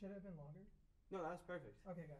should it have been longer? No, that was perfect. Okay, gotcha.